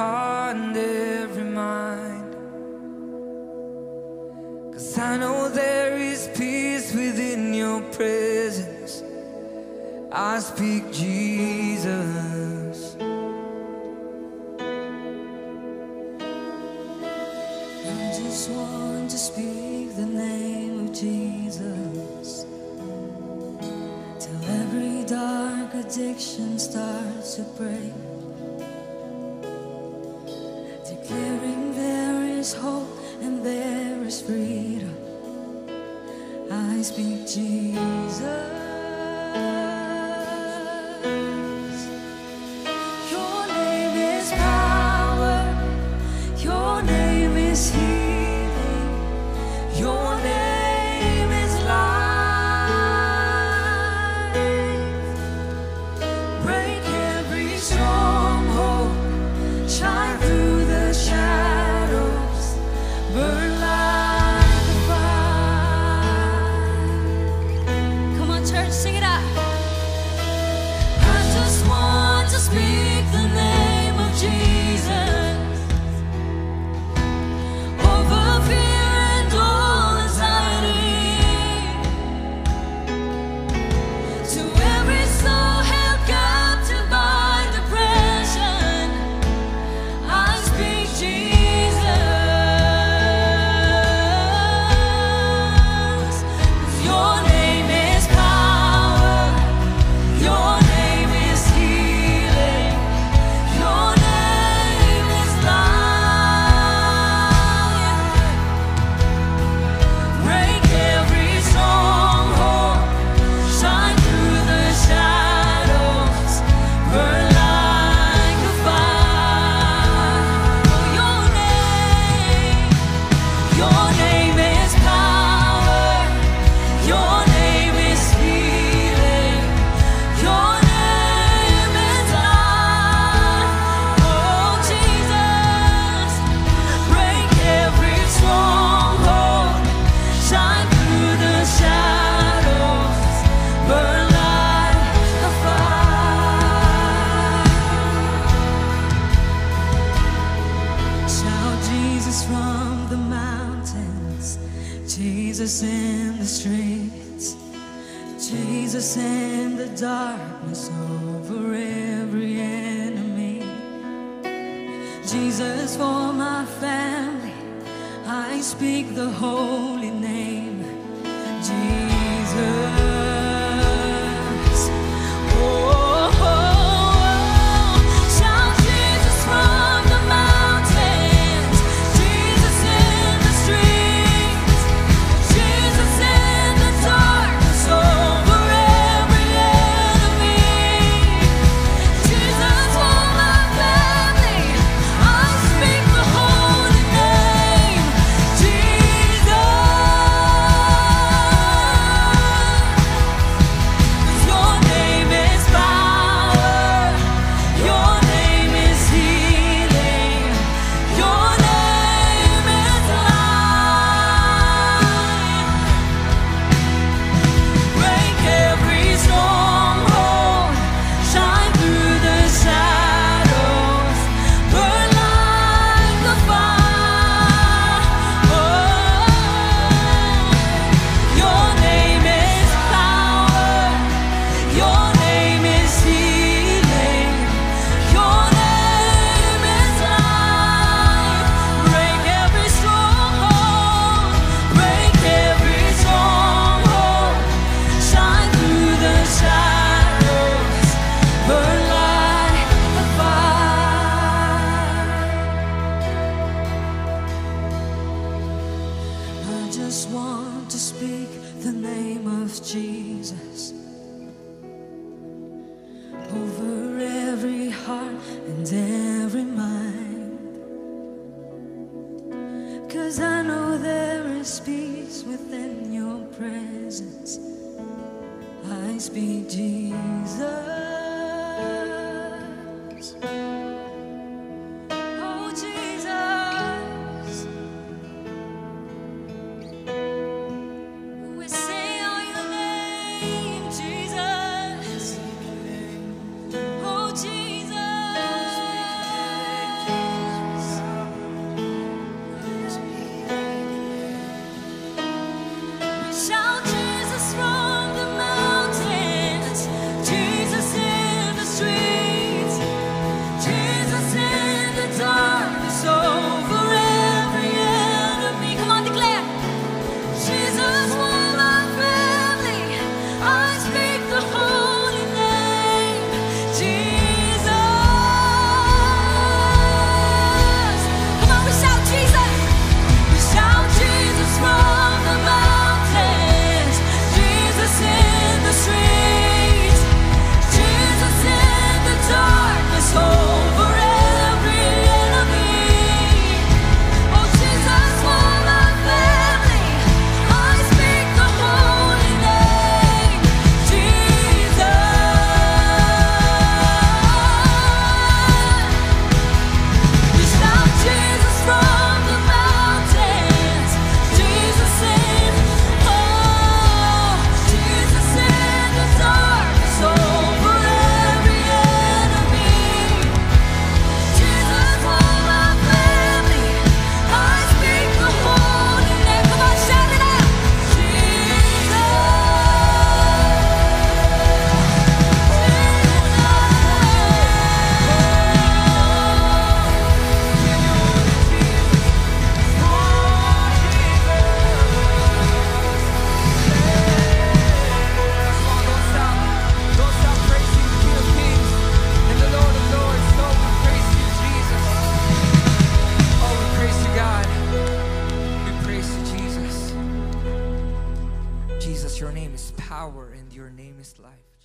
heart and every mind. Cause I know there is peace within your presence. I speak Jesus. I just want to speak the name of Jesus till every dark addiction starts to break. There is hope and there is freedom. I speak Jesus. Your name is power. Your name is healing. Jesus from the mountains, Jesus in the streets, Jesus in the darkness over every enemy. Jesus for my family, I speak the holy name. heart and every mind. Cause I know there is peace within your presence. I speak Jesus. shine. Your name is power and your name is life.